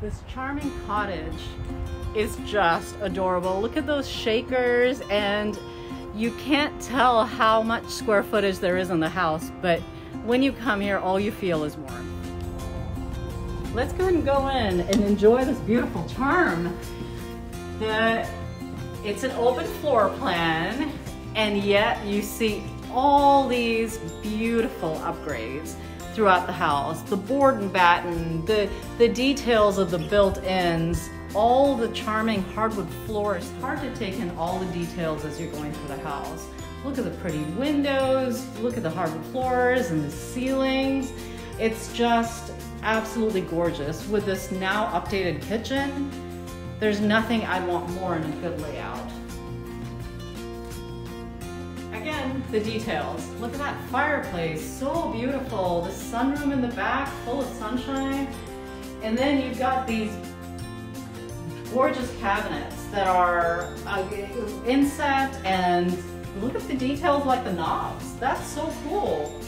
This charming cottage is just adorable. Look at those shakers and you can't tell how much square footage there is in the house, but when you come here, all you feel is warm. Let's go ahead and go in and enjoy this beautiful charm. The, it's an open floor plan, and yet you see all these beautiful upgrades throughout the house. The board and batten, the, the details of the built-ins, all the charming hardwood floors. Hard to take in all the details as you're going through the house. Look at the pretty windows, look at the hardwood floors and the ceilings. It's just absolutely gorgeous. With this now updated kitchen, there's nothing I'd want more in a good layout. The details. Look at that fireplace, so beautiful. The sunroom in the back, full of sunshine. And then you've got these gorgeous cabinets that are uh, inset and look at the details like the knobs. That's so cool.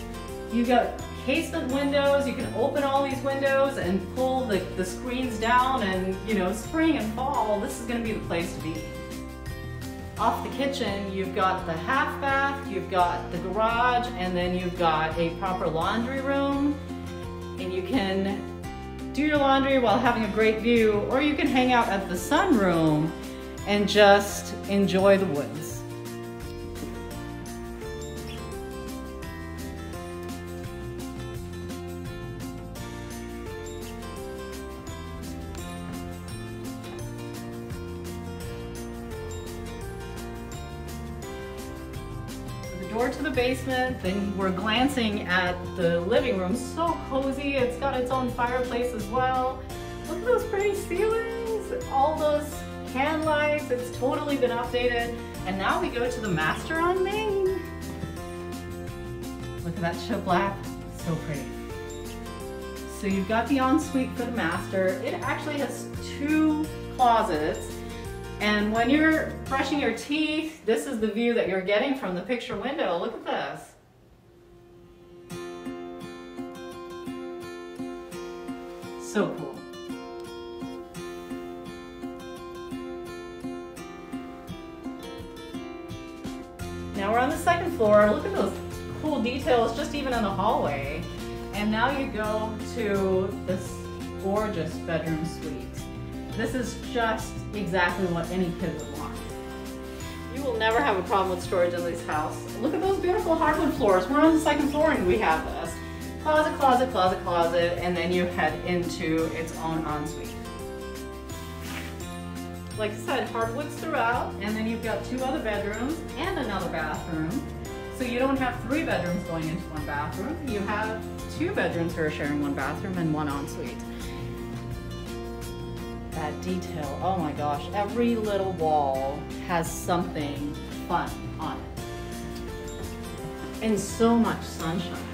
You've got casement windows, you can open all these windows and pull the, the screens down and you know, spring and fall, this is gonna be the place to be. Off the kitchen, you've got the half bath, you've got the garage, and then you've got a proper laundry room. And you can do your laundry while having a great view, or you can hang out at the sunroom and just enjoy the woods. Door to the basement, then we're glancing at the living room. So cozy, it's got its own fireplace as well. Look at those pretty ceilings, all those can lights, it's totally been updated. And now we go to the master on main. Look at that shiplap, so pretty. So you've got the ensuite for the master. It actually has two closets and when you're brushing your teeth, this is the view that you're getting from the picture window. Look at this. So cool. Now we're on the second floor. Look at those cool details just even in the hallway. And now you go to this gorgeous bedroom suite. This is just exactly what any kid would want. You will never have a problem with storage in this house. Look at those beautiful hardwood floors. We're on the second floor and we have this. Closet, closet, closet, closet, and then you head into its own ensuite. Like I said, hardwoods throughout, and then you've got two other bedrooms and another bathroom. So you don't have three bedrooms going into one bathroom. You have two bedrooms who are sharing one bathroom and one ensuite that detail. Oh my gosh, every little wall has something fun on it. And so much sunshine.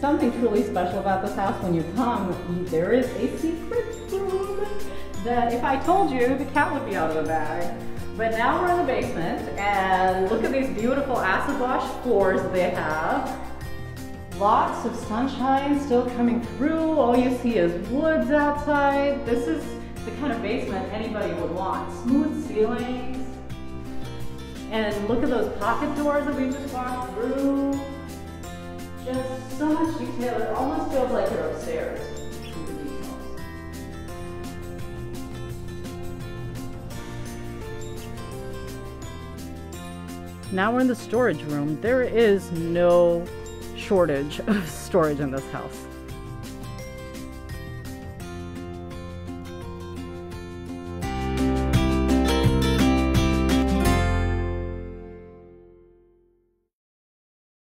Something truly special about this house when you come, there is a secret room that if I told you, the cat would be out of the bag. But now we're in the basement and look at these beautiful acid wash floors they have. Lots of sunshine still coming through. All you see is woods outside. This is the kind of basement anybody would want. Smooth ceilings. And look at those pocket doors that we just walked through. Just so much detail. It almost feels like you're upstairs. Now we're in the storage room. There is no shortage of storage in this house.